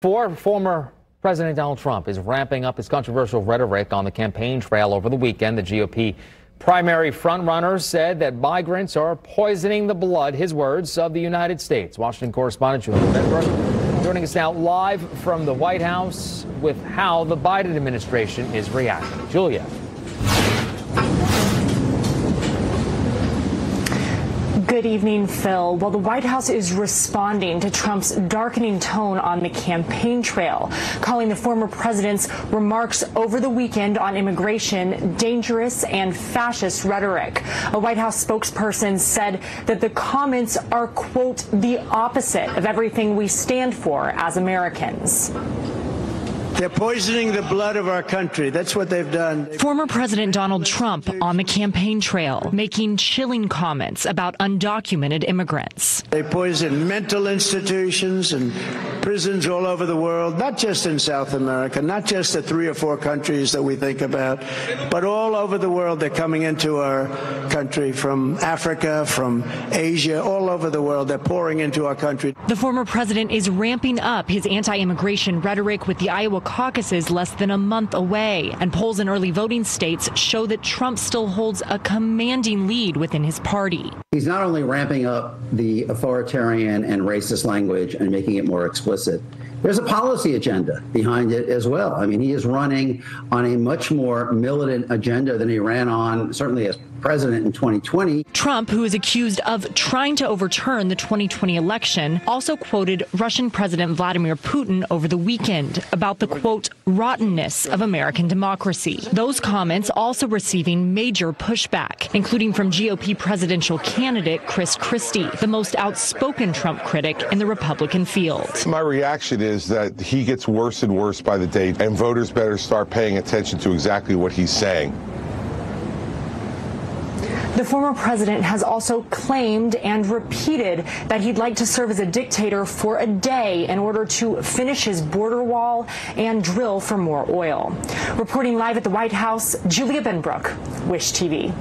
For former President Donald Trump is ramping up his controversial rhetoric on the campaign trail over the weekend. The GOP primary frontrunner said that migrants are poisoning the blood, his words, of the United States. Washington correspondent Julia Benbrook joining us now live from the White House with how the Biden administration is reacting. Julia. Good evening, Phil. Well, the White House is responding to Trump's darkening tone on the campaign trail, calling the former president's remarks over the weekend on immigration dangerous and fascist rhetoric. A White House spokesperson said that the comments are, quote, the opposite of everything we stand for as Americans. They're poisoning the blood of our country. That's what they've done. Former President Donald Trump on the campaign trail making chilling comments about undocumented immigrants. They poison mental institutions and prisons all over the world, not just in South America, not just the three or four countries that we think about, but all over the world. They're coming into our country from Africa, from Asia, all over the world. They're pouring into our country. The former president is ramping up his anti immigration rhetoric with the Iowa caucuses less than a month away. And polls in early voting states show that Trump still holds a commanding lead within his party. He's not only ramping up the authoritarian and racist language and making it more explicit, there's a policy agenda behind it as well. I mean, he is running on a much more militant agenda than he ran on, certainly as president in 2020. Trump, who is accused of trying to overturn the 2020 election, also quoted Russian President Vladimir Putin over the weekend about the quote, rottenness of American democracy. Those comments also receiving major pushback, including from GOP presidential candidate Chris Christie, the most outspoken Trump critic in the Republican field. My reaction is that he gets worse and worse by the day, and voters better start paying attention to exactly what he's saying. The former president has also claimed and repeated that he'd like to serve as a dictator for a day in order to finish his border wall and drill for more oil. Reporting live at the White House, Julia Benbrook, Wish TV.